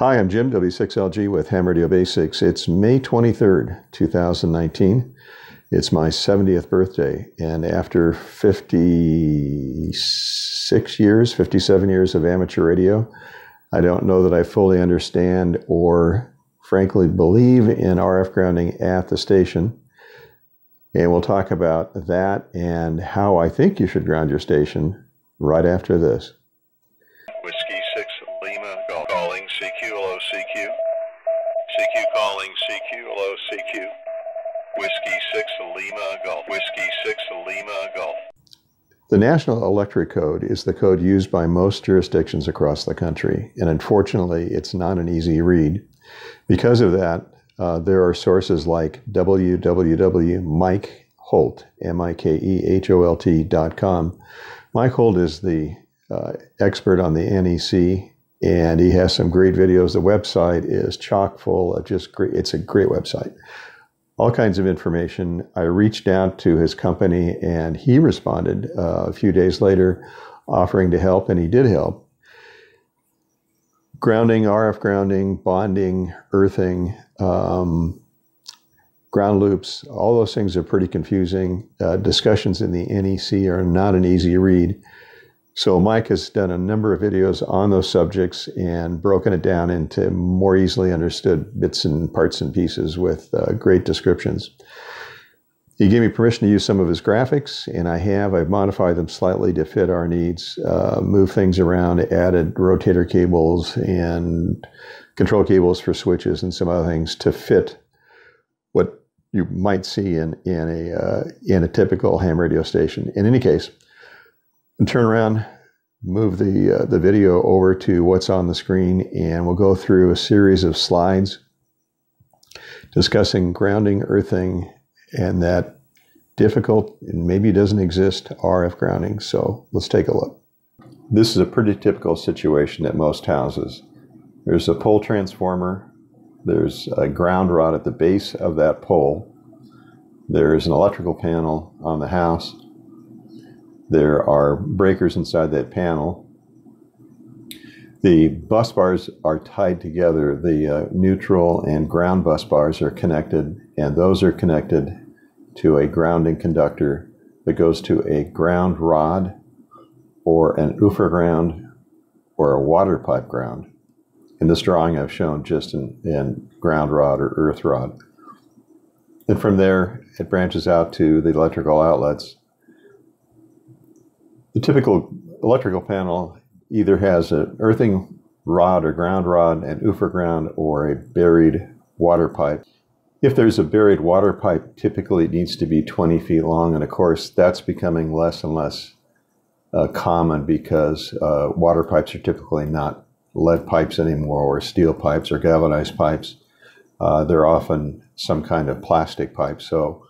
Hi, I'm Jim, W6LG with Ham Radio Basics. It's May 23rd, 2019. It's my 70th birthday, and after 56 years, 57 years of amateur radio, I don't know that I fully understand or frankly believe in RF grounding at the station. And we'll talk about that and how I think you should ground your station right after this. The National Electric Code is the code used by most jurisdictions across the country, and unfortunately, it's not an easy read. Because of that, uh, there are sources like www.mikeholt, M-I-K-E-H-O-L-T.com. Mike Holt is the uh, expert on the NEC, and he has some great videos. The website is chock full of just great. It's a great website. All kinds of information. I reached out to his company, and he responded uh, a few days later, offering to help, and he did help grounding, RF grounding, bonding, earthing, um, ground loops, all those things are pretty confusing. Uh, discussions in the NEC are not an easy read. So Mike has done a number of videos on those subjects and broken it down into more easily understood bits and parts and pieces with uh, great descriptions. He gave me permission to use some of his graphics, and I have. I've modified them slightly to fit our needs, uh, moved things around, added rotator cables and control cables for switches and some other things to fit what you might see in, in, a, uh, in a typical ham radio station. In any case, turn around, move the, uh, the video over to what's on the screen, and we'll go through a series of slides discussing grounding, earthing, and that difficult and maybe doesn't exist RF grounding. So let's take a look. This is a pretty typical situation at most houses. There's a pole transformer, there's a ground rod at the base of that pole, there's an electrical panel on the house, there are breakers inside that panel. The bus bars are tied together. The uh, neutral and ground bus bars are connected, and those are connected to a grounding conductor that goes to a ground rod or an Ufer ground or a water pipe ground. In this drawing, I've shown just in, in ground rod or earth rod. And from there, it branches out to the electrical outlets. The typical electrical panel either has an earthing rod or ground rod, an Ufer ground, or a buried water pipe. If there's a buried water pipe, typically it needs to be 20 feet long. And of course, that's becoming less and less uh, common because uh, water pipes are typically not lead pipes anymore or steel pipes or galvanized pipes. Uh, they're often some kind of plastic pipe. So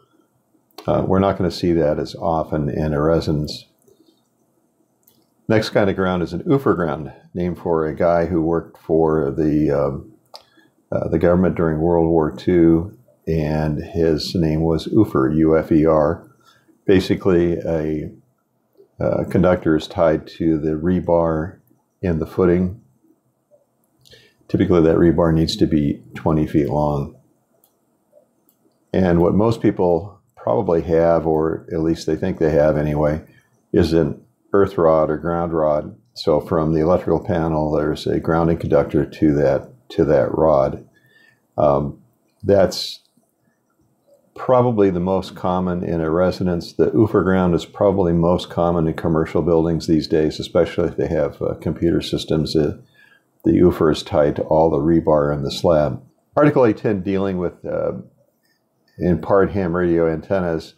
uh, we're not going to see that as often in a residence. Next kind of ground is an Ufer ground, named for a guy who worked for the um, uh, the government during World War II and his name was UFER, U-F-E-R. Basically, a, a conductor is tied to the rebar in the footing. Typically, that rebar needs to be 20 feet long. And what most people probably have, or at least they think they have anyway, is an earth rod or ground rod. So from the electrical panel, there's a grounding conductor to that to that rod. Um, that's probably the most common in a residence. The Ufer ground is probably most common in commercial buildings these days, especially if they have uh, computer systems. Uh, the Ufer is tied to all the rebar in the slab. Article 810 dealing with, uh, in part, ham radio antennas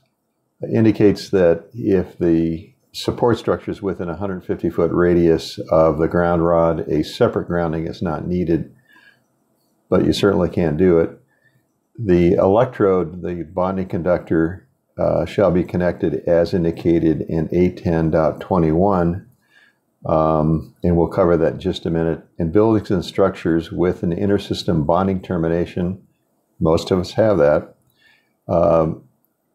indicates that if the support structures within a 150 foot radius of the ground rod, a separate grounding is not needed, but you certainly can do it. The electrode, the bonding conductor, uh, shall be connected as indicated in 810.21, um, and we'll cover that in just a minute. In buildings and structures with an intersystem bonding termination, most of us have that. Um,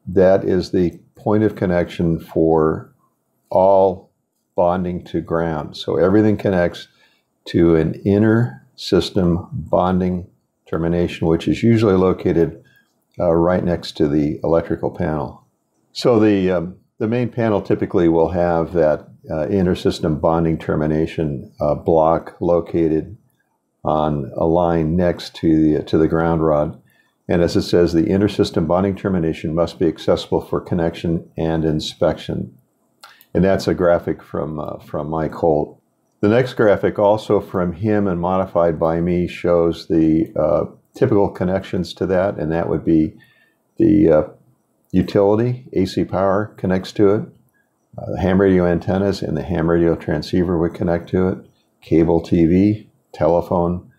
that is the point of connection for all bonding to ground. So everything connects to an inner system bonding termination, which is usually located uh, right next to the electrical panel. So the um, the main panel typically will have that uh, intersystem bonding termination uh, block located on a line next to the to the ground rod. And as it says, the intersystem bonding termination must be accessible for connection and inspection. And that's a graphic from uh, from Mike Holt. The next graphic, also from him and modified by me, shows the uh, typical connections to that, and that would be the uh, utility, AC power connects to it, uh, the ham radio antennas and the ham radio transceiver would connect to it, cable TV, telephone,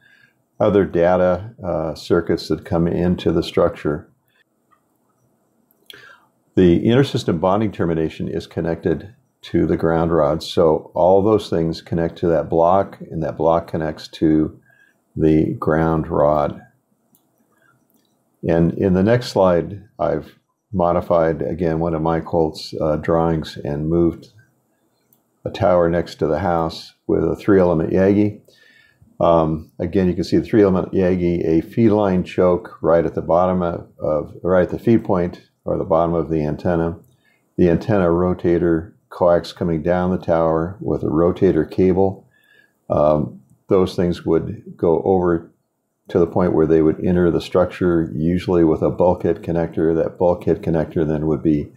other data uh, circuits that come into the structure. The intersystem bonding termination is connected to the ground rod. So all those things connect to that block, and that block connects to the ground rod. And in the next slide, I've modified again one of Mike Holt's uh, drawings and moved a tower next to the house with a three element Yagi. Um, again, you can see the three element Yagi, a feed line choke right at the bottom of, of, right at the feed point or the bottom of the antenna. The antenna rotator coax coming down the tower with a rotator cable. Um, those things would go over to the point where they would enter the structure, usually with a bulkhead connector. That bulkhead connector then would be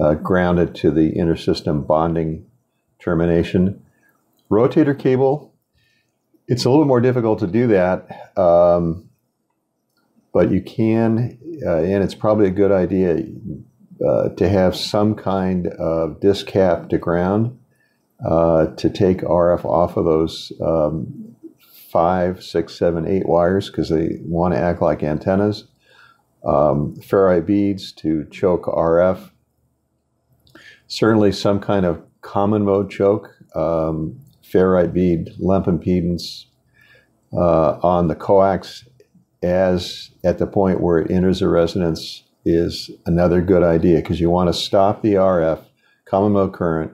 uh, grounded to the intersystem bonding termination. Rotator cable, it's a little more difficult to do that, um, but you can, uh, and it's probably a good idea uh, to have some kind of disc cap to ground uh, to take RF off of those um, five, six, seven, eight wires because they want to act like antennas. Um, ferrite beads to choke RF. Certainly some kind of common mode choke, um, ferrite bead, lump impedance uh, on the coax as at the point where it enters a resonance is another good idea because you want to stop the RF common mode current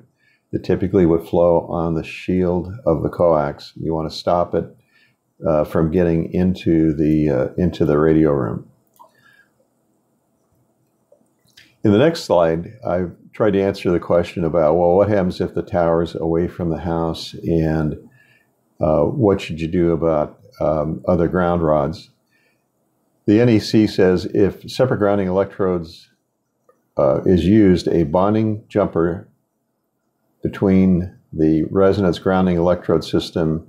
that typically would flow on the shield of the coax. You want to stop it uh, from getting into the uh, into the radio room. In the next slide, I've tried to answer the question about well, what happens if the tower is away from the house, and uh, what should you do about um, other ground rods? The NEC says if separate grounding electrodes uh, is used, a bonding jumper between the resonance grounding electrode system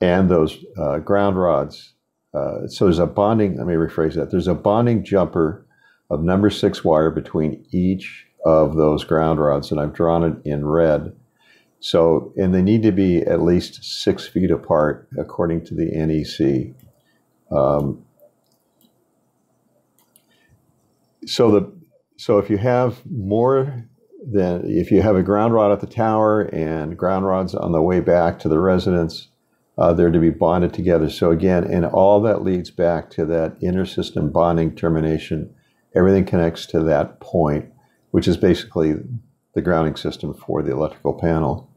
and those uh, ground rods. Uh, so there's a bonding, let me rephrase that. There's a bonding jumper of number six wire between each of those ground rods, and I've drawn it in red. So, and they need to be at least six feet apart according to the NEC. Um, so the so if you have more than if you have a ground rod at the tower and ground rods on the way back to the residence, uh, they're to be bonded together. So again, and all that leads back to that intersystem bonding termination. Everything connects to that point, which is basically the grounding system for the electrical panel.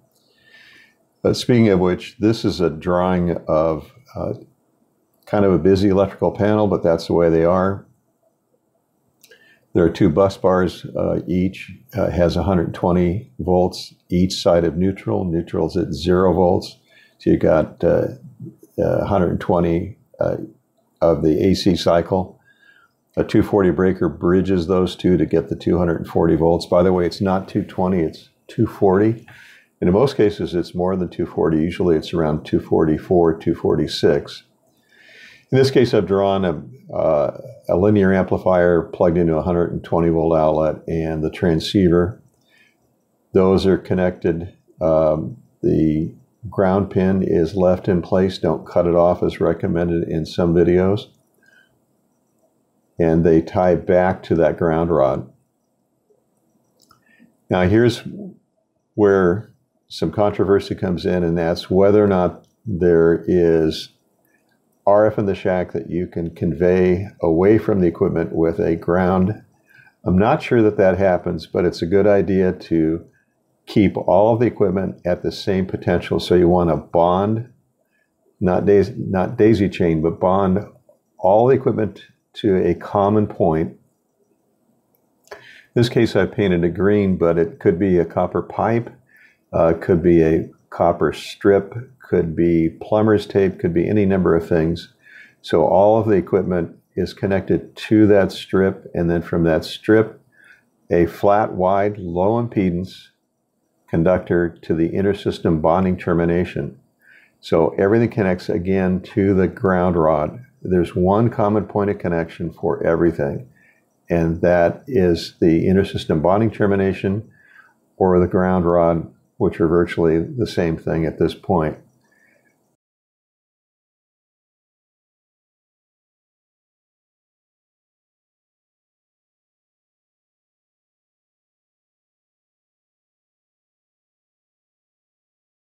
But speaking of which, this is a drawing of uh, kind of a busy electrical panel, but that's the way they are. There are two bus bars. Uh, each uh, has 120 volts each side of neutral. Neutral is at zero volts. So you've got uh, uh 120 uh, of the AC cycle. A 240 breaker bridges those two to get the 240 volts. By the way, it's not 220, it's 240. And in most cases, it's more than 240. Usually it's around 244, 246. In this case, I've drawn a, uh, a linear amplifier plugged into a 120 volt outlet and the transceiver. Those are connected. Um, the ground pin is left in place. Don't cut it off as recommended in some videos. And they tie back to that ground rod. Now here's where some controversy comes in, and that's whether or not there is RF in the shack that you can convey away from the equipment with a ground. I'm not sure that that happens, but it's a good idea to keep all of the equipment at the same potential. So you want to bond not daisy, not daisy chain, but bond all the equipment to a common point. In this case, I painted a green, but it could be a copper pipe, uh, could be a copper strip, could be plumber's tape, could be any number of things. So all of the equipment is connected to that strip, and then from that strip, a flat, wide, low impedance conductor to the intersystem bonding termination. So everything connects again to the ground rod. There's one common point of connection for everything, and that is the intersystem bonding termination or the ground rod, which are virtually the same thing at this point.